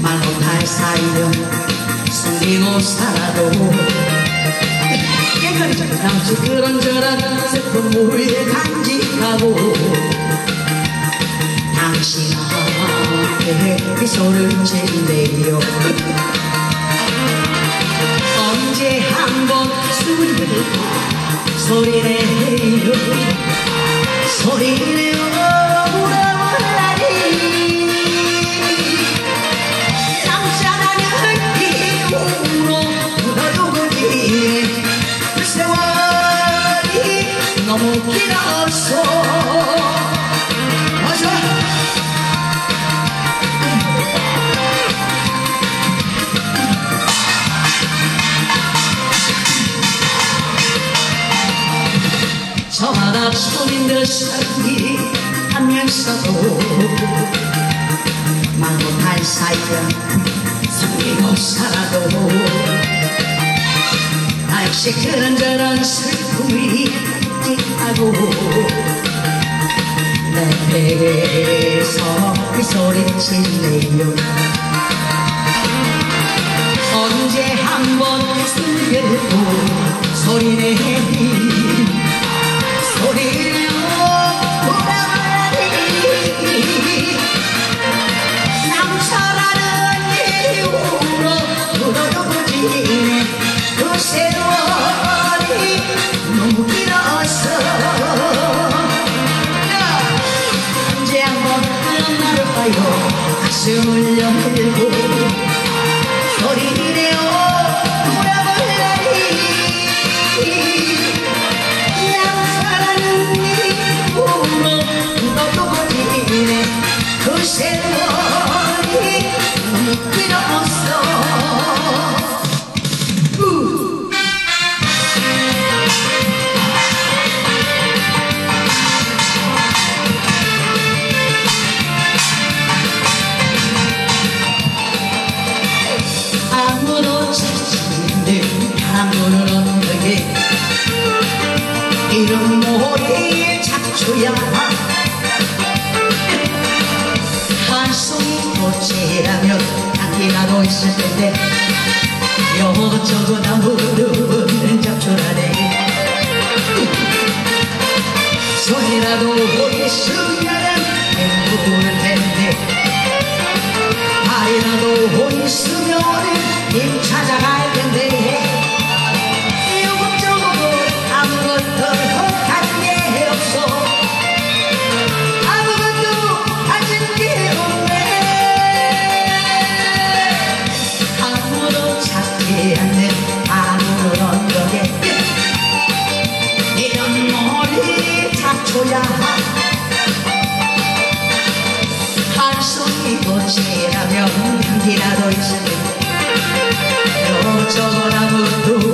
말 못할 사이여 숨기고 살아도 깨거리죠 당시 그런저런 슬픈 무리에 간직하고 당신한테 미소를 제인데요. 언제 한번 술을 소리내요. 너무 길었어. 어서 저마다 초민들 살기 하면서도 말 못할 사이에 숨기고 살아도 나 역시 그런저런 슬픔이 있다고 내 배에서 그 소리치네요 봐요 가슴을 열고 모래의 잡초야. 한 송이 꽃이라면 향기나고 있을 텐데. 여저고 나무는 잡초라네. 손이라도 있으면 행복할 텐데. 있으면 힘 찾아갈 텐 잡초야 한 송이 꽃이라면 향기라도 있으면 여저건 아무도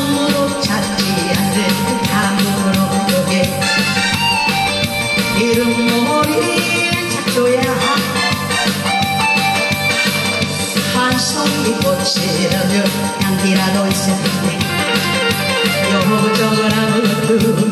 아무도 찾지 않는 아무런 쪽에 이름 머리 잡초야 한 송이 꽃이라면 향기라도 있을 텐데. 여저건 아무것도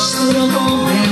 Just a little moment.